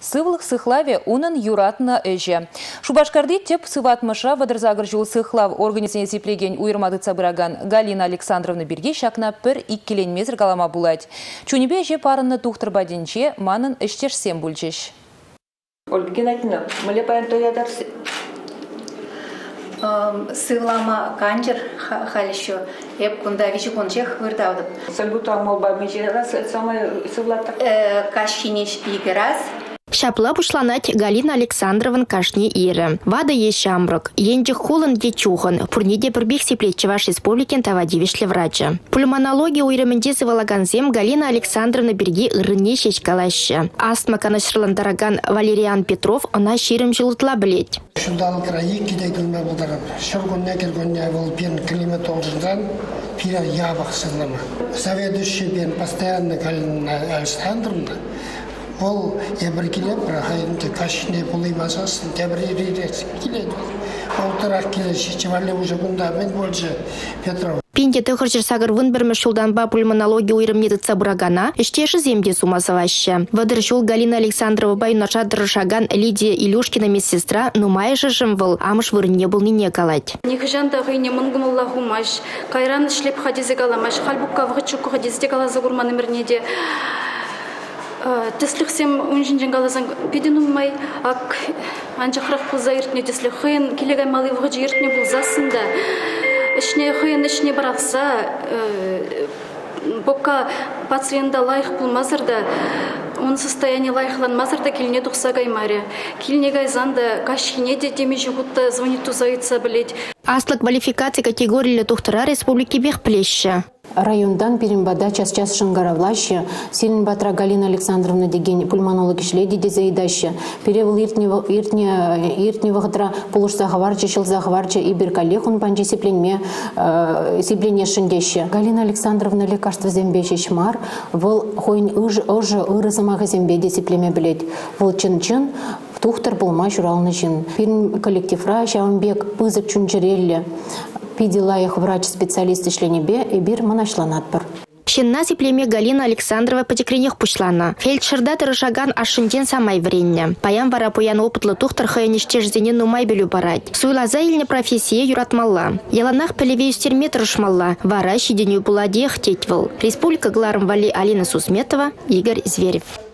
Сывлық сыхлаве унын юратна эже. Шубашкарды теп сыватмыша вадырзагыр жол сыхлав организіне зеплеген уйырмады цабыраган Галина Александровна Берге шакна пір иккеленмезір галама булать. Чунебе же парынны тухтыр бадинче манын іштешсем бүлчеш. Ольга Геннадьевна, мыле паян тоядар сылама канжыр халишу эп кунда вичи кончех вырдавдып Сальбуту амолба мечерас самая сывлата. кашхинеш играс Шапла бушланать Галина Александрован кашни иры. Вада ещамрок. Енджи хулан дечухан. Пурниде пырбих сиплет Чеваш республикен тавадивишле врача. Пульмонология уйрымынде сывалаганзем Галина Александровна берги ырыне шешкалаще. Астма канашырландараган Валериан Петров она ширым жылытла білет. Шудал краи киде гүлме болдарам. Шыргунне кергунне был пен климат олжындан пира ябық сыглама. Заведующий бен постоянно Галина Александровна ол бір хайынты кашне бұлай масасын тебір еререс келеді ол тұрақ келесі чевале уже бұнда мен больше Петров Пинде тыхырчыр сагыр вын бір мүшілдан ба пульмонология уйрым недіца бұрагана, іштеші земде сумасаваще. Вадыр жол Галина Александрова байнаша дырышаган Лидия Илюшкина медсестра нумай жышым выл, амыш вырынне был нене калать. Нихжан тағыне мұнгымылла хумаш, кайран шлеп хадизе каламаш, халбукка вғычуку хадизде калазы гурманы мірнеде. Теслихсем унжинжен галазан пединуммай ак анча храх пулза иртне теслихын келегай малы вғычы иртне булзасында. Ишне хыын ишне барақса, бопка пациентда лайық булмазыр да, он состояние лайықланмазыр да келіне тұқса гаймаре. Келіне гайзанда кашхине де деме жығутта звонит тузайца білет. Аслы квалификация категории тухтара республики бех плеща. Райондан Перембада час-час шыңгаравлаще, Селин Батра Галина Александровна деген пульмонолог ишледи дезейдаще, перевыл иртне вғытра пулышса ғаварчы, шылза ғаварчы и беркалехун панчы сепленме сеплене шындеще. Галина Александровна лекарство зембеше шмар, выл хойн ыжы ыжы ыры замағы зембеде сеплеме білет. Выл чын-чын тухтар болма журалны жын. Фильм коллективра Шаунбек пызык чунчырелле. Пиделаях врач-специалист ішленебе и бир манашланат бір. Шенна сиплеме Галина Александрова потекренех пушлана. Фельдшерда тырышаган ашынден самай вренне. Паян вара поян опытлы тухтар хайынеште ждене нумай белю барать. Суйлаза илне профессия юратмалла. Яланах пелеве юстерме тырышмалла. Вара щеденю буладех тетьвал. Республика Гларм Вали Алина Сусметова, Игорь Зверев.